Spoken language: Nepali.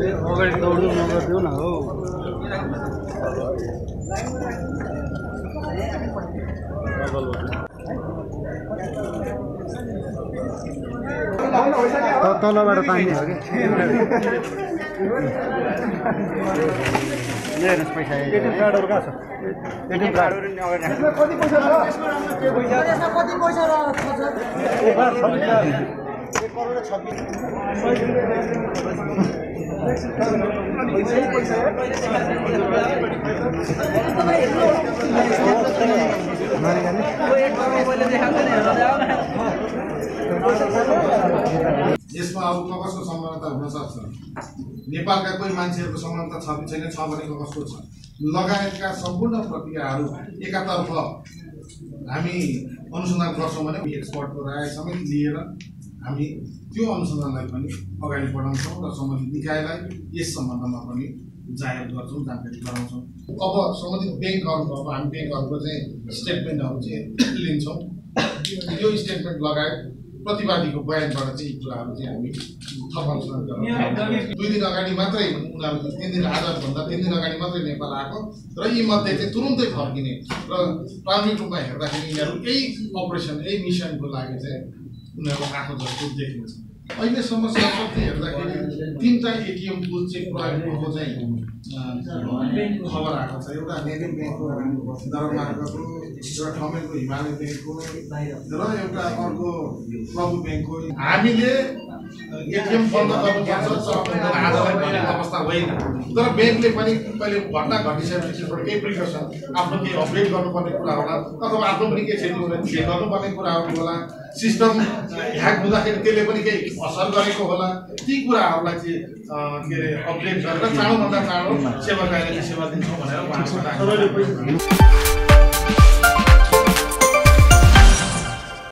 अगाडि दौड नगरिदिउ न हो तलबाट तान्ने हो कि पैसा एटिएम कार्डहरू कहाँ छ एटिएम कार्डहरू। यसमा अब कसको समानता हुनसक्छ नेपालका कोही मान्छेहरूको समानता छ कि छैन छ भनेको कस्तो छ लगायतका सम्पूर्ण प्रक्रियाहरू एकातर्फ हामी अनुसन्धान गर्छौँ भने एक्सपर्टको राय समेत लिएर हामी त्यो अनुसन्धानलाई पनि अगाडि बढाउँछौँ र सम्बन्धित निकायलाई यस सम्बन्धमा पनि जाहेर गर्छौँ जानकारी गराउँछौँ। अब सम्बन्धित ब्याङ्कहरूको अब हामी ब्याङ्कहरूको चाहिँ स्टेटमेन्टहरू चाहिँ लिन्छौँ। यो स्टेटमेन्ट लगायत प्रतिवादीको बयानबाट चाहिँ यी कुराहरू चाहिँ हामी गराउँछौँ दुई दिन अगाडि मात्रै उनीहरू तिन दिन आजभन्दा तिन दिन अगाडि मात्रै नेपाल आएको र यी मध्ये चाहिँ तुरुन्तै फर्किने र प्राथमिक रूपमा हेर्दाखेरि यिनीहरू यही अपरेसन यही मिसनको लागि चाहिँ उनीहरू आएको जस्तो देखिन्छ। अहिलेसम्म सरस्वती हेर्दाखेरि तिनवटा एटिएम बुथ चाहिँ प्रयोग भएको चाहिँ खबर आएको छ। एउटा दरमार्गको एउटा ठमेलको हिमालय ब्याङ्कको र एउटा अर्को प्रभु ब्याङ्कको हामीले एटिएम बन्द गर्नुपर्छ अवस्था होइन तर ब्याङ्कले पनि कहिले घटना घटिसकेपछि केही प्रिकसन आफ्नो केही अपडेट गर्नुपर्ने कुरा होला अथवा आफ्नो पनि केही के गर्नुपर्ने कुराहरू होला सिस्टम ह्याक हुँदाखेरि त्यसले पनि केही असर गरेको होला ती कुराहरूलाई चाहिँ के अरे अपडेट गरेर चाँडोभन्दा चाँडो सेवा कार्यालय सेवा दिन्छौँ भनेर उहाँहरूलाई